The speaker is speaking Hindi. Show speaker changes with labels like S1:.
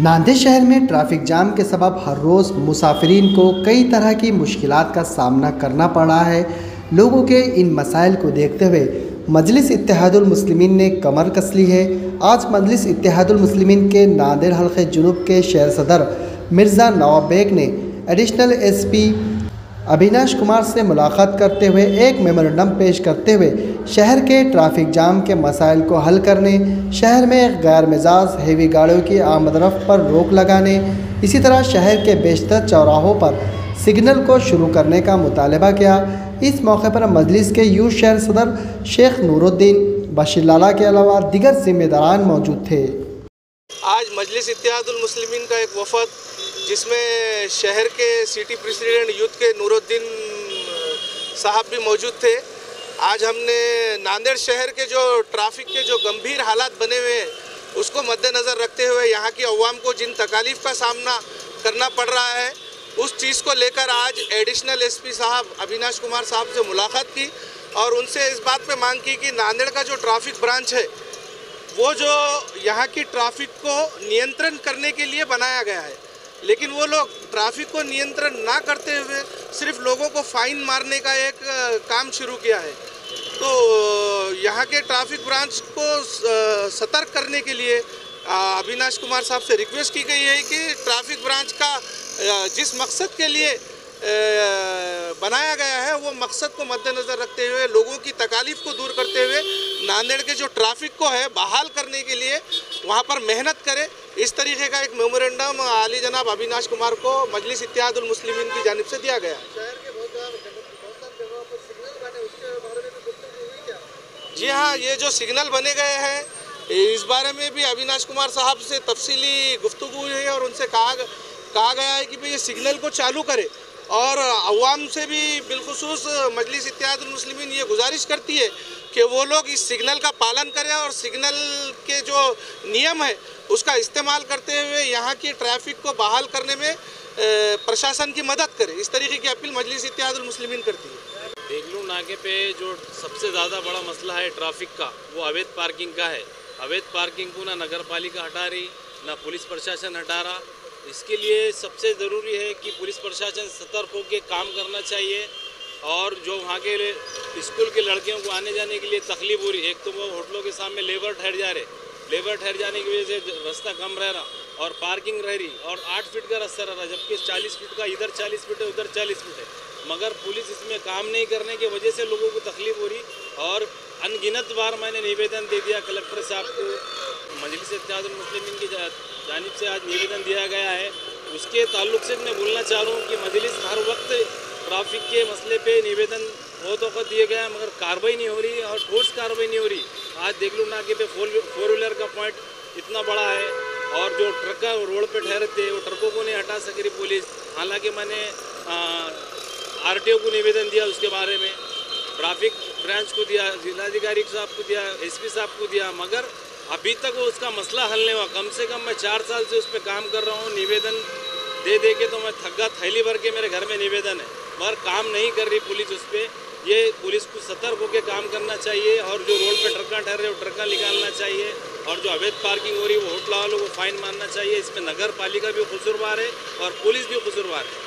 S1: नांदेड़ शहर में ट्रैफ़िक जाम के सबब हर रोज़ मुसाफरीन को कई तरह की मुश्किल का सामना करना पड़ रहा है। लोगों के इन मसाइल को देखते हुए मजलिस इत्तेहादुल ने कमर कस ली है। आज मजलिस इत्तेहादुल के नांदेड़ हल्के जुनूब के शहर सदर मिर्ज़ा नवाब बेग ने एडिशनल एसपी अविनाश कुमार से मुलाकात करते हुए, एक मेमोरेंडम पेश करते हुए, शहर के ट्रैफ़िक जाम के मसाइल को हल करने, शहर में गैर मिजाज हेवी गाड़ियों की आमदरफ पर रोक लगाने, इसी तरह शहर के बेशतर चौराहों पर सिग्नल को शुरू करने का मुतालबा किया। इस मौके पर मजलिस के यूथ शहर सदर शेख नूरुद्दीन बशीर लाला के अलावा दिगर जिम्मेदारान मौजूद थे।
S2: आज मजलिस इतिहादुलमसलिमिन का एक वफद जिसमें शहर के सिटी प्रेसिडेंट यूथ के नूरुद्दीन साहब भी मौजूद थे। आज हमने नांदेड़ शहर के जो ट्रैफ़िक के जो गंभीर हालात बने हुए हैं, उसको मद्देनज़र रखते हुए यहाँ की अवाम को जिन तकालीफ का सामना करना पड़ रहा है, उस चीज़ को लेकर आज एडिशनल एसपी साहब अविनाश कुमार साहब से मुलाकात की और उनसे इस बात पे मांग की कि नांदेड़ का जो ट्रैफ़िक ब्रांच है, वो जो यहाँ की ट्रैफ़िक को नियंत्रण करने के लिए बनाया गया है। लेकिन वो लोग ट्रैफ़िक को नियंत्रण ना करते हुए सिर्फ़ लोगों को फाइन मारने का एक काम शुरू किया है। तो यहाँ के ट्रैफ़िक ब्रांच को सतर्क करने के लिए अविनाश कुमार साहब से रिक्वेस्ट की गई है कि ट्रैफ़िक ब्रांच का जिस मकसद के लिए बनाया गया है, वो मकसद को मद्देनज़र रखते हुए, लोगों की तकालीफ को दूर करते हुए, नांदेड़ के जो ट्रैफ़िक को है, बहाल करने के लिए, वहाँ पर मेहनत करे इस तरीके का एक मेमोरेंडम आली जनाब अविनाश कुमार को मजलिस इतिहादुलमसलिमिन की जानब से दिया गया। जी हाँ ये जो सिग्नल बने गए हैं इस बारे में भी अविनाश कुमार साहब से तफसीली गुफ्तु हुई है और उनसे कहा कहा गया है कि भाई ये सिग्नल को चालू करे। और अवाम से भी बिलखसूस मजलिस इतिहादुलमसलिमिन ये गुजारिश करती है कि वो लोग इस सिग्नल का पालन करें और सिग्नल के जो नियम है, उसका इस्तेमाल करते हुए यहाँ की ट्रैफ़िक को बहाल करने में प्रशासन की मदद करें। इस तरीके की अपील मजलिस इतिहादुलमसलिमिन करती है।
S3: देगलू नाके पे जो सबसे ज़्यादा बड़ा मसला है ट्रैफ़िक का, वो अवैध पार्किंग का है। अवैध पार्किंग को ना नगर पालिका हटा रही, ना पुलिस प्रशासन हटा रहा इसके लिए सबसे ज़रूरी है कि पुलिस प्रशासन सतर्क होकर काम करना चाहिए और जो वहाँ के स्कूल के लड़कियों को आने जाने के लिए तकलीफ़ हो रही है, एक तो वो होटलों के सामने लेबर ठहर जा रहे लेबर ठहर जाने की वजह से रास्ता कम रह रहा और पार्किंग रह रही और आठ फीट का रास्ता रह रहा जबकि चालीस फीट का इधर चालीस फीट है, उधर चालीस फीट है। मगर पुलिस इसमें काम नहीं करने की वजह से लोगों को तकलीफ़ हो रही और अनगिनत बार मैंने निवेदन दे दिया कलेक्टर साहब को मजलिस मुस्लिम की जानब से आज निवेदन दिया गया है। उसके ताल्लुक से मैं बोलना चाह रहा हूँ कि मजलिस हर वक्त ट्रैफ़िक के मसले पे निवेदन बहुत वक्त दिए गए मगर कार्रवाई नहीं हो रही और ठोस कार्रवाई नहीं हो रही। आज देख लो नाके पे फोर व्हीलर का पॉइंट इतना बड़ा है और जो ट्रक रोड पे ठहरे थे, वो ट्रकों को नहीं हटा सक रही पुलिस। हालाँकि मैंने आरटीओ को निवेदन दिया उसके बारे में, ट्रैफ़िक ब्रांच को दिया, जिलाधिकारी साहब को दिया, एसपी साहब को दिया, मगर अभी तक वो उसका मसला हल नहीं हुआ। कम से कम मैं चार साल से उस पर काम कर रहा हूँ। निवेदन दे दे के तो मैं थक, थैली भर के मेरे घर में निवेदन है। मगर काम नहीं कर रही पुलिस उस पर ये पुलिस को सतर्क होकर काम करना चाहिए और जो रोड पे ट्रका ठहर रहे वो ट्रका निकालना चाहिए। और जो अवैध पार्किंग हो रही है, वो होटल वालों को फाइन मारना चाहिए। इसमें नगर पालिका भी कसूरवार है और पुलिस भी कसूरवार है।